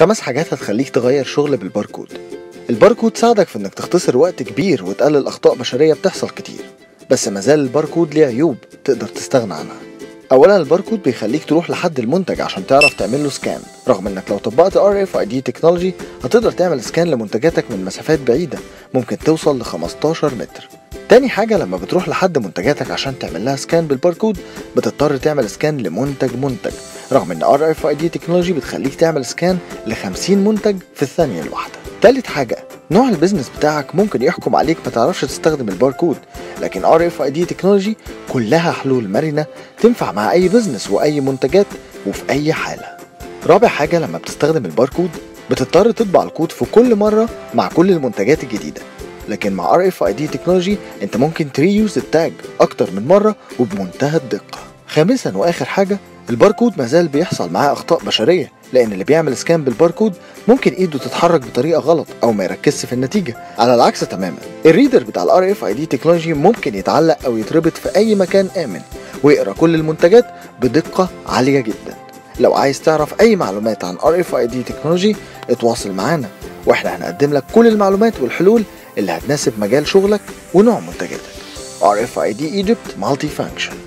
خمس حاجات هتخليك تغير شغل بالباركود. الباركود ساعدك في إنك تختصر وقت كبير وتقلل أخطاء بشرية بتحصل كتير بس مازال الباركود ليه عيوب تقدر تستغنى عنها. اولا الباركود بيخليك تروح لحد المنتج عشان تعرف تعمل له scan رغم إنك لو طبقت RFID technology هتقدر تعمل scan لمنتجاتك من مسافات بعيدة ممكن توصل ل 15 متر. تاني حاجة لما بتروح لحد منتجاتك عشان تعمل لها scan بالباركود بتضطر تعمل scan لمنتج منتج. رغم إن RFID technology بتخليك تعمل scan ل 50 منتج في الثانية الواحدة. تالت حاجة نوع ال business بتاعك ممكن يحكم عليك ما تعرفش تستخدم الباركود لكن RFID technology كلها حلول مرنة تنفع مع أي business وأي منتجات وفي أي حالة. رابع حاجة لما بتستخدم الباركود بتضطر تطبع الكود في كل مرة مع كل المنتجات الجديدة. لكن مع RFID technology أنت ممكن ت reuse ال tag أكتر من مرة وبمنتهى الدقة. خامسا وآخر حاجة الباركود مازال بيحصل معاه أخطاء بشرية لأن اللي بيعمل scan بالباركود ممكن إيده تتحرك بطريقة غلط أو ما يركزش في النتيجة. على العكس تماما ال reader بتاع ال RFID technology ممكن يتعلق أو يتربط في أي مكان آمن ويقرأ كل المنتجات بدقة عالية جدا. لو عايز تعرف أي معلومات عن RFID technology اتواصل معانا وإحنا هنقدم لك كل المعلومات والحلول اللي هتناسب مجال شغلك ونوع منتجاتك. RFID Egypt Multifunction.